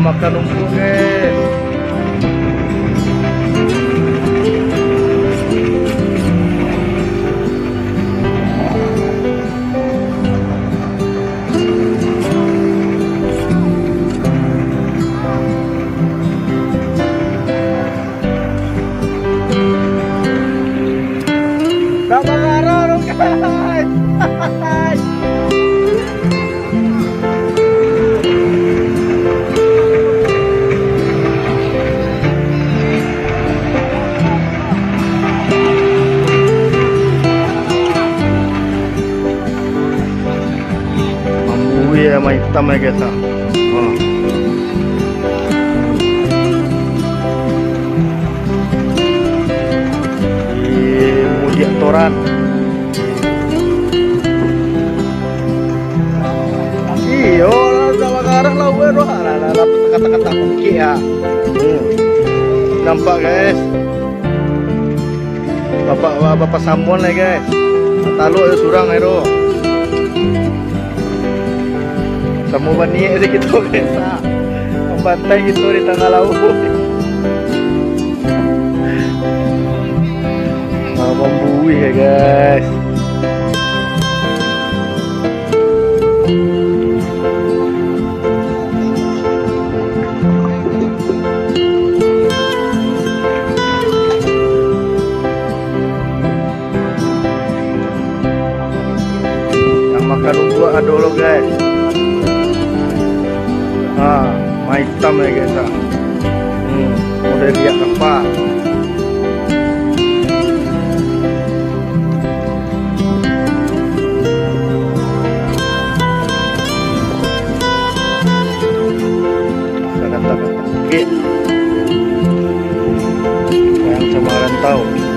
makan rumput guys ya ya. Oh. Di Mudiak Toran Iyo, sama karang lah gue lah, lah, kata-kata kunci ya. Hmm. Nampak guys, bapak bapak sambon lah guys. Talu ya surang itu. Sama bani aja gitu guys. ah. Membantai gitu di tengah laut. Ah, Bambui ya guys. Yang makan ada dulu guys. Ah, mai hitam ya guys. Hmm, udah katakan oke. Yang kemarin tahu.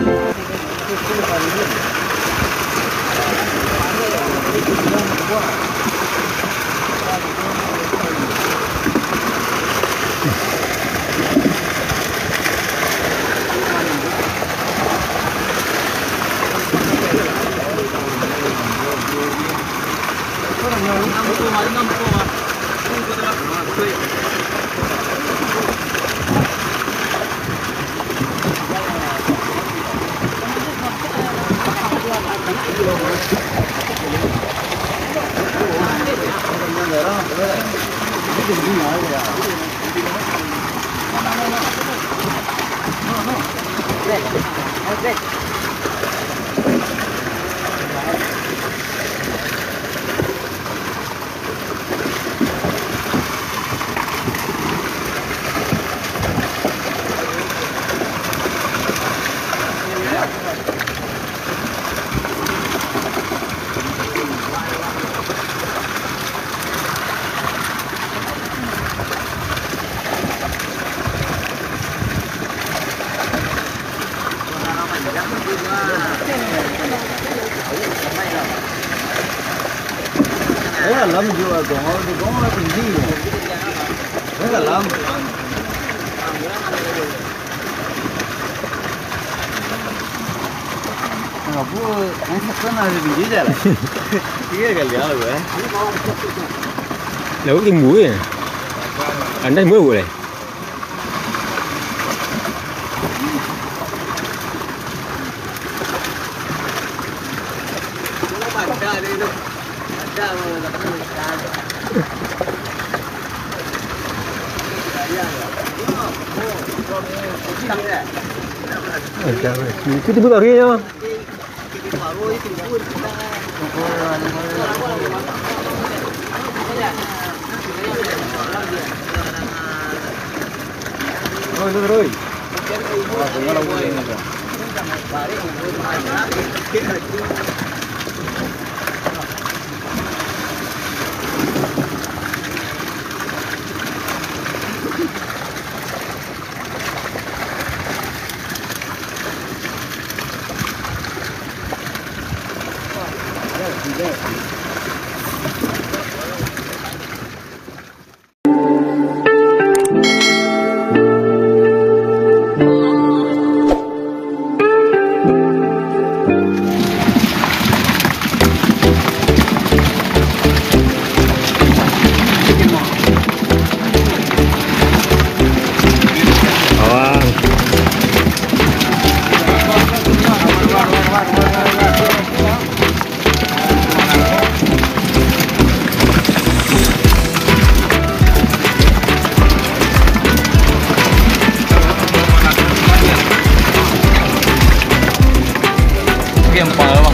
对还有这个 là lắm vừa có có tình gì rất là lắm Ngọc anh sắp tới này thì gì vậy? Cái cái gì vậy? Nấu cái muối à Anh đây muối rồi Itu tipu tak ringan Rồi, rồi, rồi. Hãy subscribe cho kênh Ghiền Mì Gõ Để không bỏ lỡ những video hấp dẫn bang. Apa?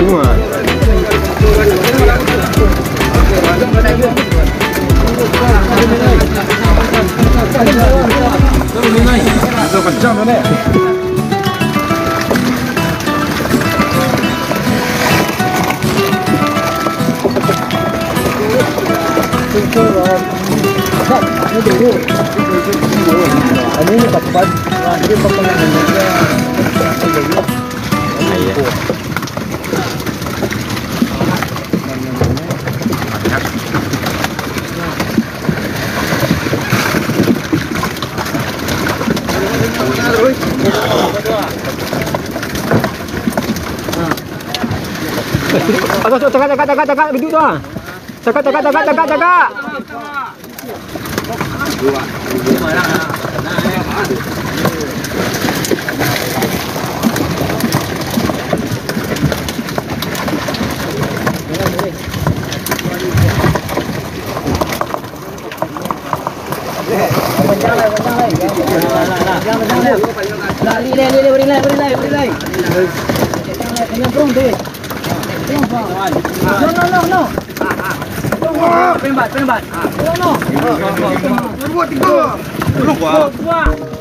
đúng rồi giờ phần trăm nữa đấy Ini tempat, ini tempat yang tu tegak tegak tegak tegak duduk ah. Tegak tegak tegak. Lali le le le beri lai beri lai beri lai. Jangan pronto eh. No no no no. Penbat penbat. No no. Tolong gua. Dua.